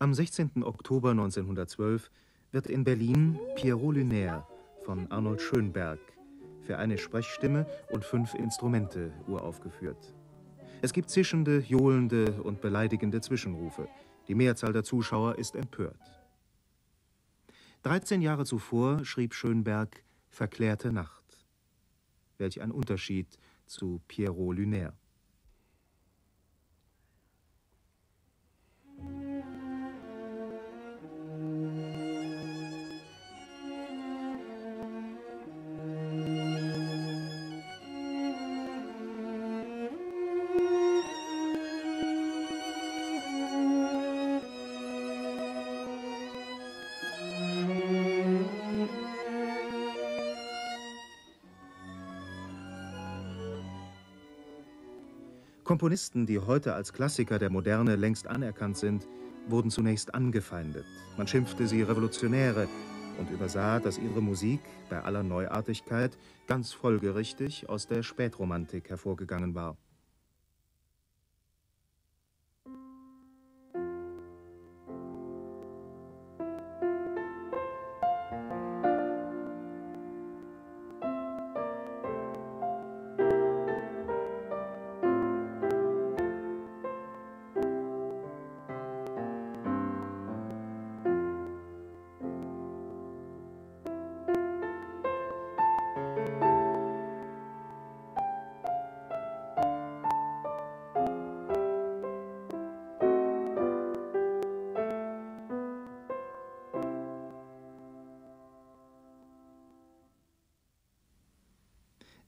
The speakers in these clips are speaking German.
Am 16. Oktober 1912 wird in Berlin Pierrot Lunaire von Arnold Schönberg für eine Sprechstimme und fünf Instrumente uraufgeführt. Es gibt zischende, johlende und beleidigende Zwischenrufe. Die Mehrzahl der Zuschauer ist empört. 13 Jahre zuvor schrieb Schönberg Verklärte Nacht. Welch ein Unterschied zu Pierrot Lunaire. Komponisten, die heute als Klassiker der Moderne längst anerkannt sind, wurden zunächst angefeindet. Man schimpfte sie Revolutionäre und übersah, dass ihre Musik bei aller Neuartigkeit ganz folgerichtig aus der Spätromantik hervorgegangen war.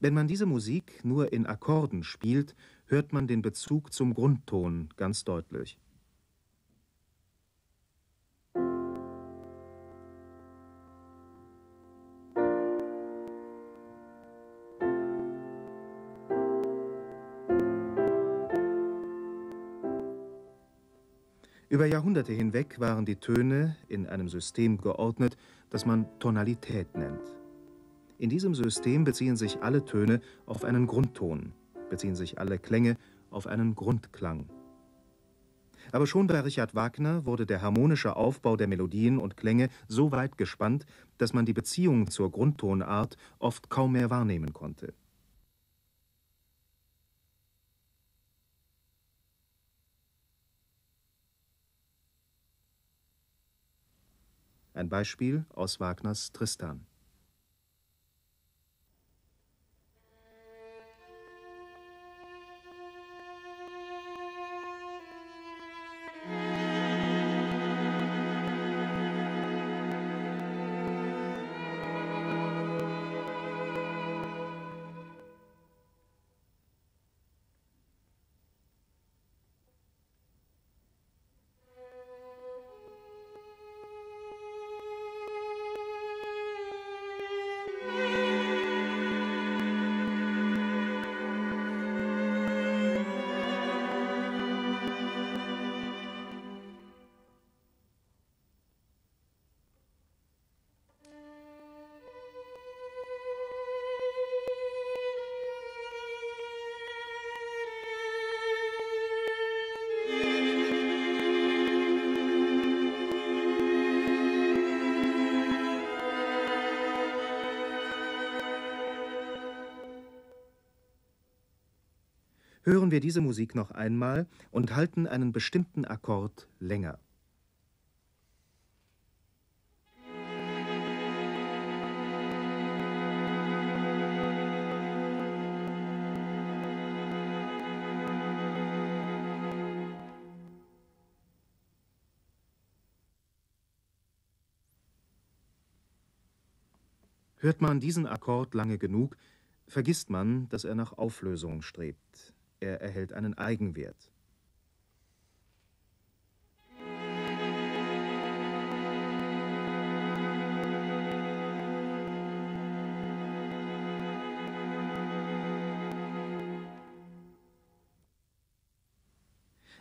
Wenn man diese Musik nur in Akkorden spielt, hört man den Bezug zum Grundton ganz deutlich. Über Jahrhunderte hinweg waren die Töne in einem System geordnet, das man Tonalität nennt. In diesem System beziehen sich alle Töne auf einen Grundton, beziehen sich alle Klänge auf einen Grundklang. Aber schon bei Richard Wagner wurde der harmonische Aufbau der Melodien und Klänge so weit gespannt, dass man die Beziehung zur Grundtonart oft kaum mehr wahrnehmen konnte. Ein Beispiel aus Wagners Tristan. Hören wir diese Musik noch einmal und halten einen bestimmten Akkord länger. Hört man diesen Akkord lange genug, vergisst man, dass er nach Auflösung strebt. Er erhält einen Eigenwert.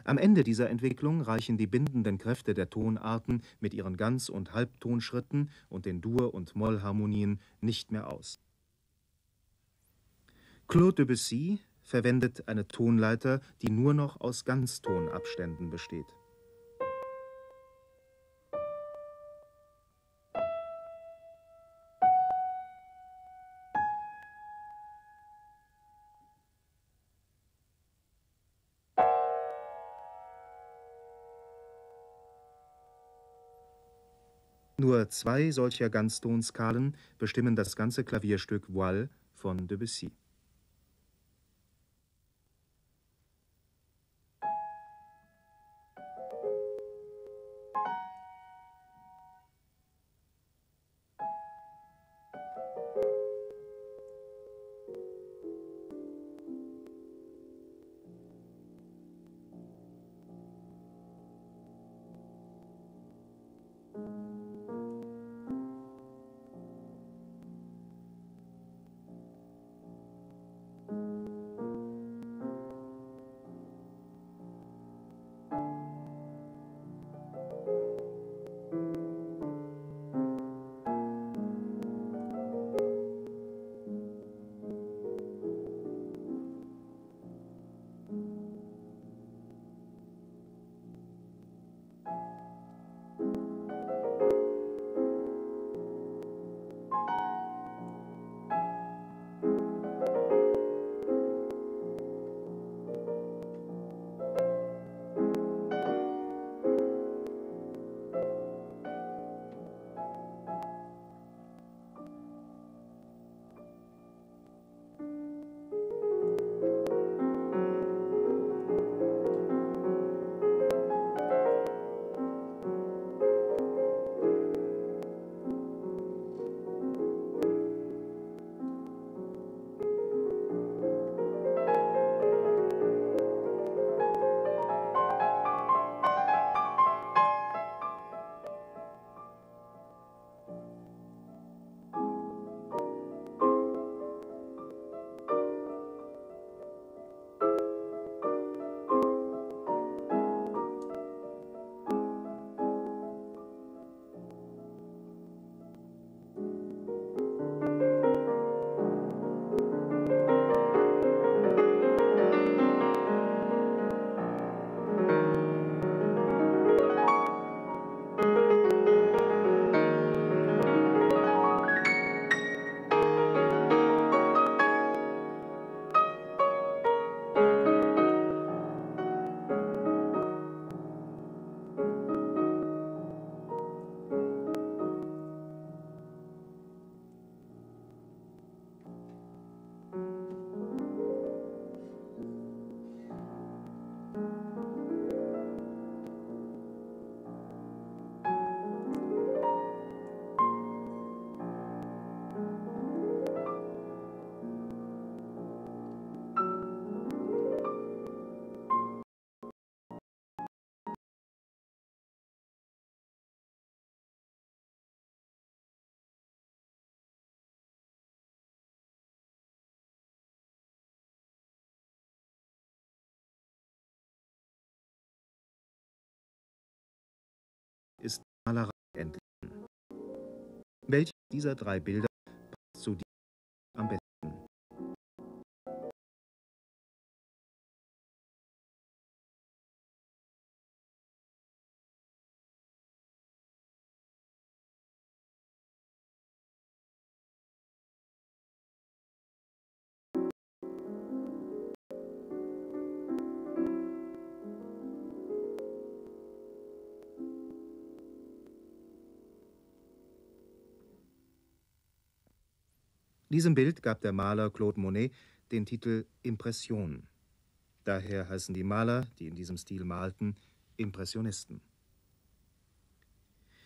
Am Ende dieser Entwicklung reichen die bindenden Kräfte der Tonarten mit ihren Ganz- und Halbtonschritten und den Dur- und Mollharmonien nicht mehr aus. Claude Debussy verwendet eine Tonleiter, die nur noch aus Ganztonabständen besteht. Nur zwei solcher Ganztonskalen bestimmen das ganze Klavierstück Voile von Debussy. Malerei entliehen. Welche dieser drei Bilder Diesem Bild gab der Maler Claude Monet den Titel Impression. Daher heißen die Maler, die in diesem Stil malten, Impressionisten.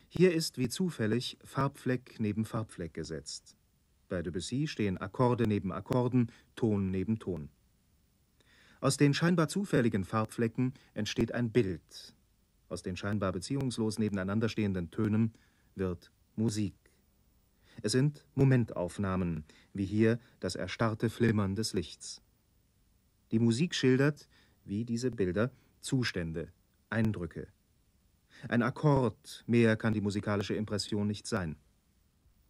Hier ist wie zufällig Farbfleck neben Farbfleck gesetzt. Bei Debussy stehen Akkorde neben Akkorden, Ton neben Ton. Aus den scheinbar zufälligen Farbflecken entsteht ein Bild. Aus den scheinbar beziehungslos nebeneinander stehenden Tönen wird Musik. Es sind Momentaufnahmen, wie hier das erstarrte Flimmern des Lichts. Die Musik schildert, wie diese Bilder, Zustände, Eindrücke. Ein Akkord, mehr kann die musikalische Impression nicht sein.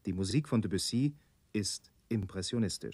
Die Musik von Debussy ist impressionistisch.